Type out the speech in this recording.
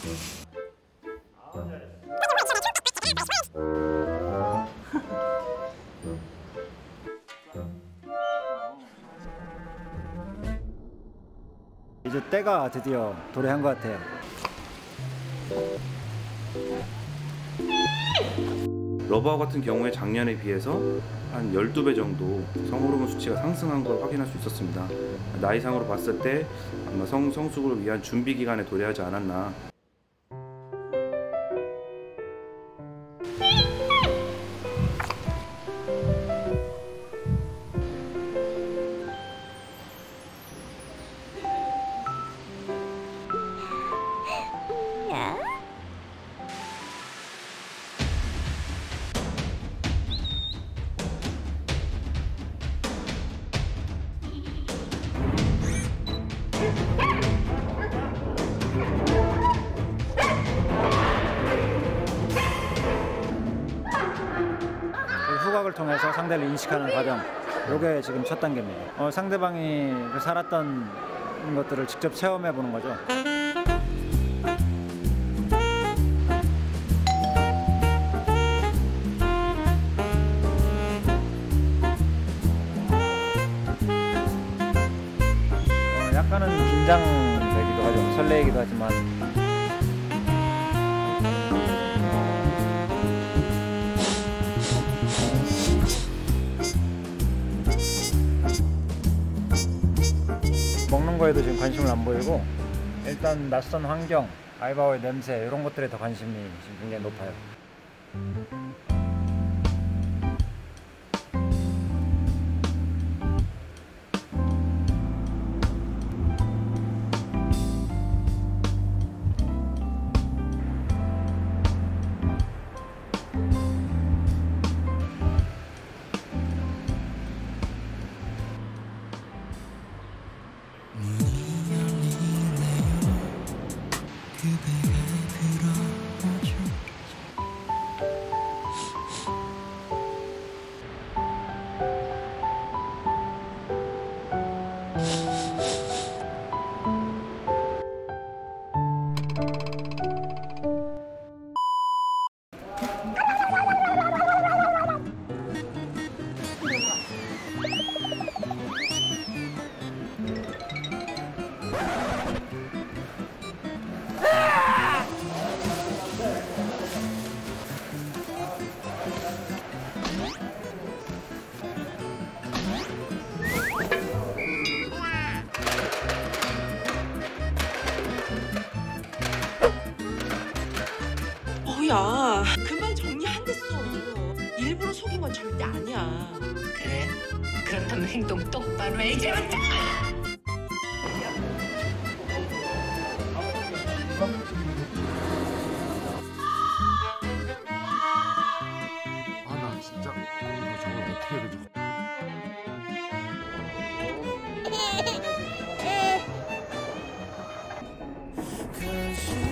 Thank mm -hmm. you. 이제 때가 드디어 도래한 것 같아요. 러버와 같은 경우에 작년에 비해서 한 12배 정도 성호르몬 수치가 상승한 걸 확인할 수 있었습니다. 나이상으로 봤을 때 아마 성, 성숙을 위한 준비 기간에 도래하지 않았나 그 후각을 통해서 상대를 인식하는 과정. 요게 지금 첫 단계입니다. 어, 상대방이 그 살았던 것들을 직접 체험해 보는 거죠. 약간은 긴장되기도 하죠. 설레이기도 하지만 먹는 거에도 지금 관심을 안 보이고 일단 낯선 환경, 알바오의 냄새 이런 것들에 더 관심이 지금 굉장히 높아요. 야 금방 정리한댔어 일부러 속인 건 절대 아니야 그래? 그렇다면 행동 똑바로 해 이제부터! 可是。